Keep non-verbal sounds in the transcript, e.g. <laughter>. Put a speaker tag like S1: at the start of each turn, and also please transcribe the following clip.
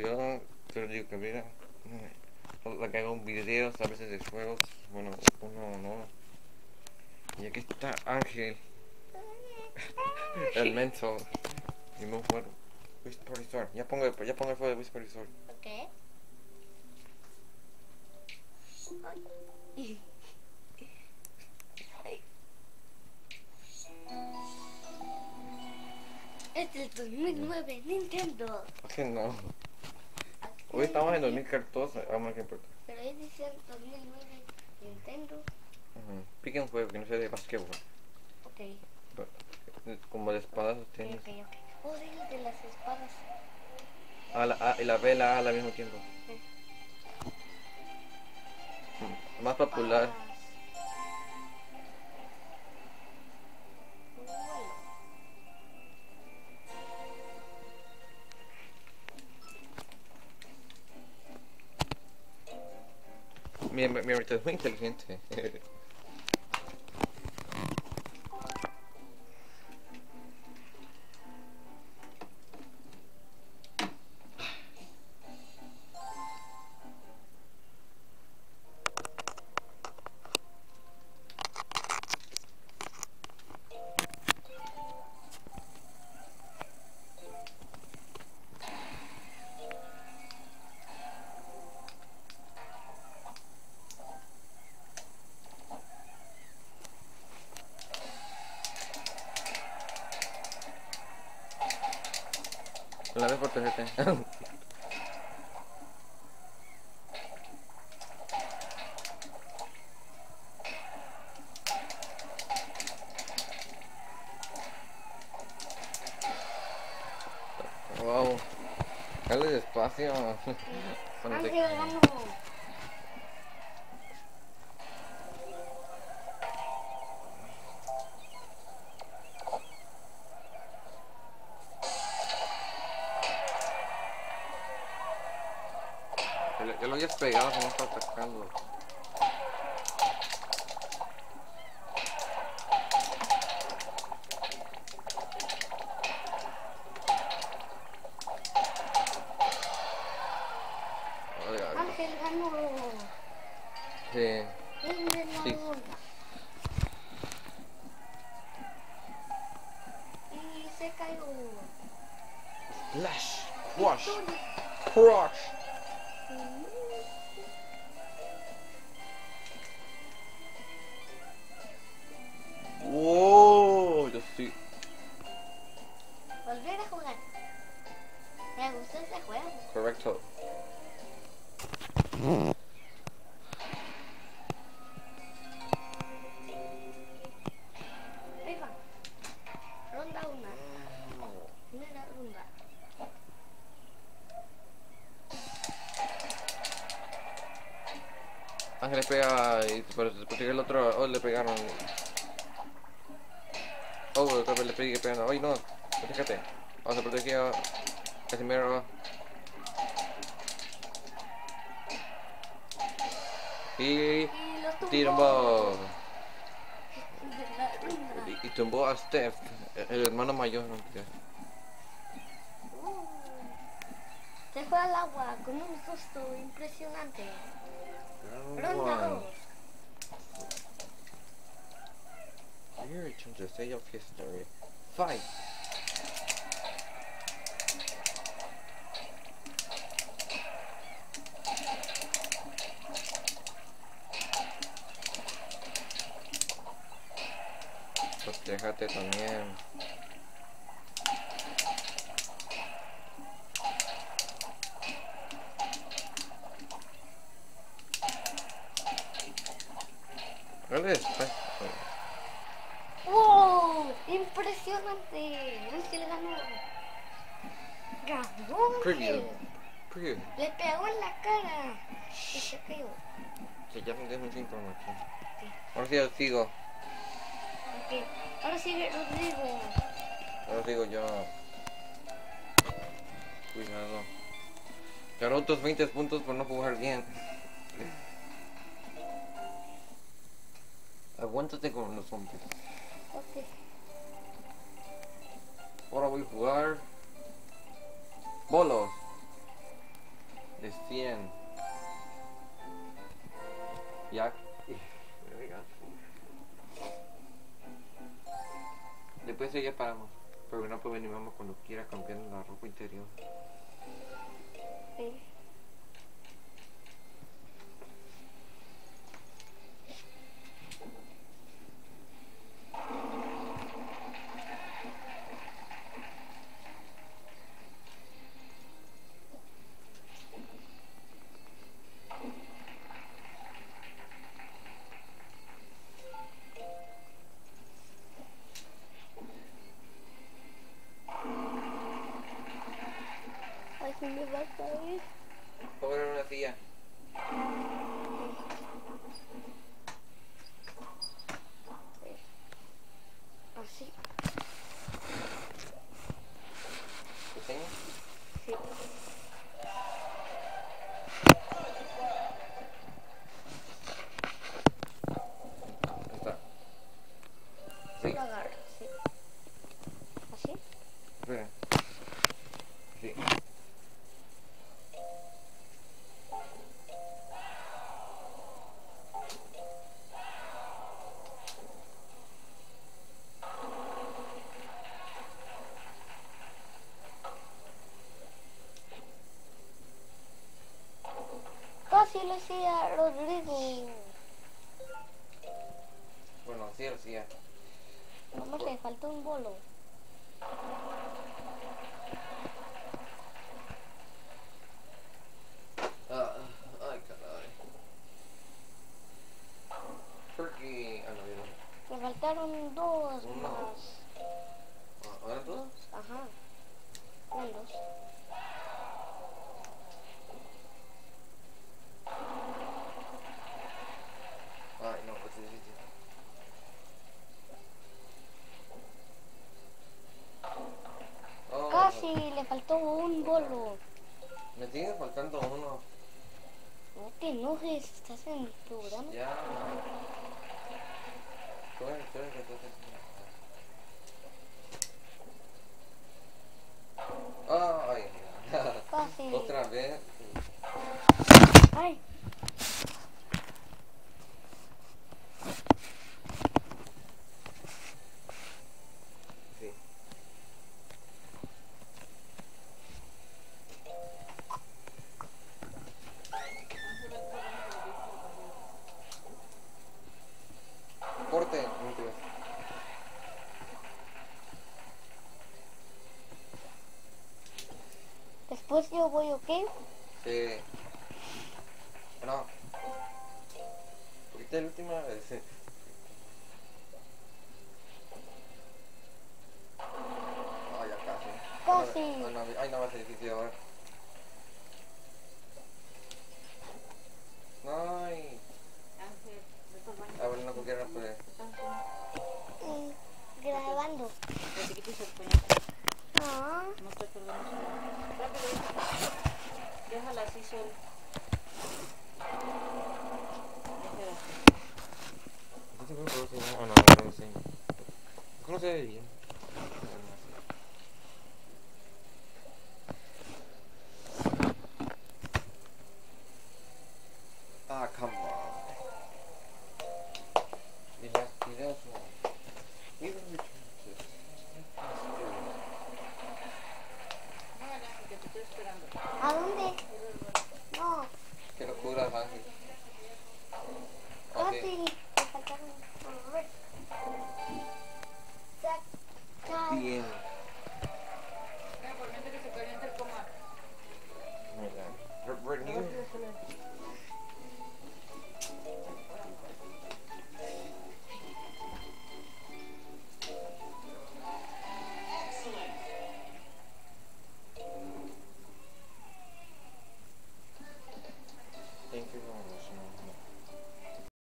S1: Yo te digo que mira, la que hago un videos a veces de juegos, bueno, uno no. Y aquí está Ángel, el menso. Y me fue Whisper Resort. Ya pongo, ya pongo el fuego de Whisper Resort.
S2: Ok. Este es 2009 Nintendo.
S1: Que no. Hoy estamos en 2014, vamos a importa.
S2: Pero ahí dice 2009 Nintendo.
S1: Ujú. Pique un juego que no sea de basquetbol.
S2: Ok.
S1: Como de espadas, tenis.
S2: ok, ok. Oh, de las espadas.
S1: A la A y la B la A al mismo tiempo. Más popular.
S2: Espadas.
S1: Mi, mi, mi es muy inteligente. <laughs> La vez por TGT. <laughs> wow. Dale despacio. <laughs> Ya lo- Ya lo habías pegado, me está atacando.
S2: Ángel ganó.
S1: Sí. Sí.
S2: Y se cayó.
S1: Splash,
S2: Victoria.
S1: crush. Wow, yo sí.
S2: Volver a jugar. Me gustó ese juego.
S1: Correcto.
S2: Ahí va. Ronda una. Primera ronda.
S1: Ángel le pega y llega el otro, oh le pegaron. Oh, otra vez le pegué pegando. Ay no, protégete. Vamos a proteger a Casimiro. Y
S2: Y tumbó.
S1: Y, y tumbó a Steph, el hermano mayor. no.
S2: Uh. Se fue al agua con un susto impresionante. Ronda.
S1: Here it the day of history. Fight! Pues déjate también.
S2: Le pegó en la cara. Y se cayó.
S1: Que ya des mucha información. Ahora sí sigo.
S2: Ok. Ahora sigue Rodrigo.
S1: Ahora digo yo. Cuidado. Ganó otros 20 puntos por no jugar bien. Aguántate con los zombies.
S2: Ok.
S1: Ahora voy a jugar. Bolos. De 100. Ya. Después de ya paramos. Porque no venir mamá cuando quiera cambiando la ropa interior.
S2: Sí.
S1: Poner una silla.
S2: Así. Le decía Rodrigo.
S1: Bueno, sí, sí, ya.
S2: Vamos, le falta un bolo.
S1: Ah, ay, caray. Turkey. Ah, no, no.
S2: Me faltaron dos
S1: Uno.
S2: Faltó un bolo.
S1: Me sigue faltando uno.
S2: No te enojes, estás en el programa.
S1: Ya. Espera, espera, que entonces. Ay,
S2: Casi. <laughs>
S1: otra vez.
S2: Ay.
S1: Ay, ya casi.
S2: Casi.
S1: Ay, no, ay, no va a ser difícil ahora. Ay. A ver, no cualquiera no puede.
S2: Grabando. Ah,
S3: No estoy perdonando. Rápido. Déjala así sola. Déjala así.
S1: No. Ah, no, no lo sé. No se ve bien.